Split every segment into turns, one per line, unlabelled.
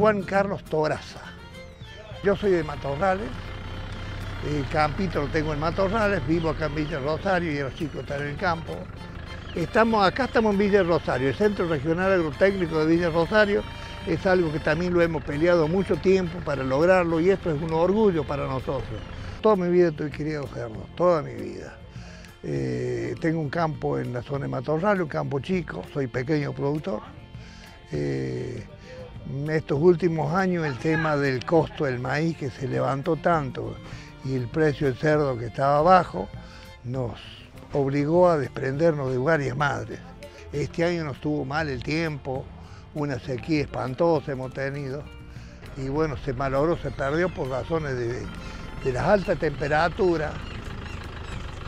Juan Carlos Toraza. Yo soy de Matorrales, el campito lo tengo en Matorrales, vivo acá en Villa Rosario y los chicos están en el campo. Estamos, acá estamos en Villa Rosario, el Centro Regional Agrotécnico de Villa Rosario es algo que también lo hemos peleado mucho tiempo para lograrlo y esto es un orgullo para nosotros. Toda mi vida estoy querido hacerlo, toda mi vida. Eh, tengo un campo en la zona de Matorral, un campo chico, soy pequeño productor. Eh, estos últimos años el tema del costo del maíz que se levantó tanto y el precio del cerdo que estaba bajo nos obligó a desprendernos de varias madres. Este año nos tuvo mal el tiempo, una sequía espantosa hemos tenido y bueno, se malogró, se perdió por razones de, de las altas temperaturas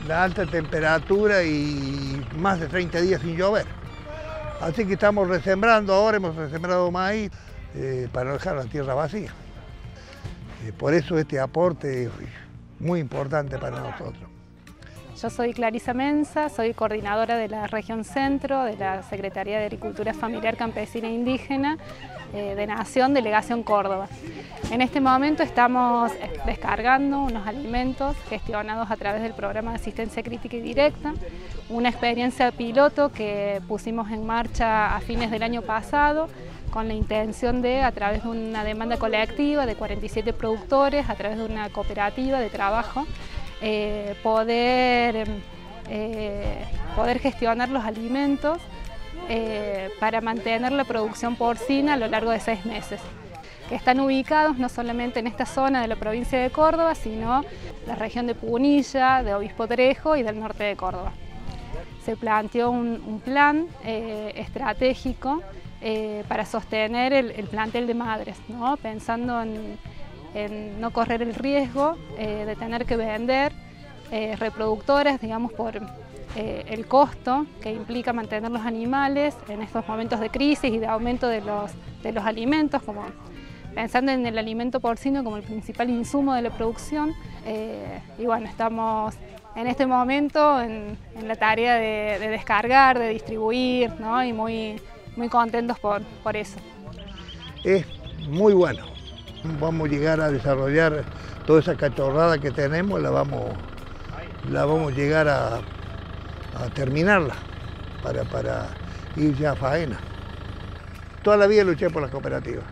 la alta temperatura y más de 30 días sin llover. Así que estamos resembrando, ahora hemos resembrado maíz eh, para no dejar la tierra vacía. Eh, por eso este aporte es muy importante para nosotros.
Yo soy Clarisa Mensa, soy coordinadora de la región centro de la Secretaría de Agricultura Familiar Campesina e Indígena eh, de Nación, Delegación Córdoba. En este momento estamos descargando unos alimentos gestionados a través del programa de asistencia crítica y directa, una experiencia piloto que pusimos en marcha a fines del año pasado con la intención de, a través de una demanda colectiva de 47 productores, a través de una cooperativa de trabajo, eh, poder, eh, poder gestionar los alimentos eh, para mantener la producción porcina a lo largo de seis meses que están ubicados no solamente en esta zona de la provincia de Córdoba, sino la región de Punilla, de Obispo Trejo y del norte de Córdoba. Se planteó un, plan estratégico para sostener el, plantel de madres, pensando en, en no correr el riesgo eh, de tener que vender eh, reproductores, digamos, por eh, el costo que implica mantener los animales en estos momentos de crisis y de aumento de los, de los alimentos, como pensando en el alimento porcino como el principal insumo de la producción. y bueno, estamos en este momento en, la tarea de, descargar, de distribuir, ¿no? y muy, muy contentos por, por eso.
Es muy bueno Vamos a llegar a desarrollar toda esa cachorrada que tenemos, la vamos, la vamos a llegar a, terminarla para, para ir ya a faena. Toda la vida luché por las cooperativas,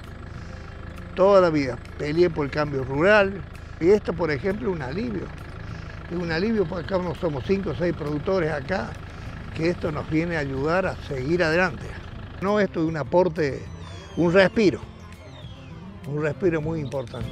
toda la vida peleé por el cambio rural y esto, por ejemplo, es un alivio. Es un alivio porque acá no somos cinco o seis productores acá, que esto nos viene a ayudar a seguir adelante. No, esto es un aporte, un respiro un respiro muy importante.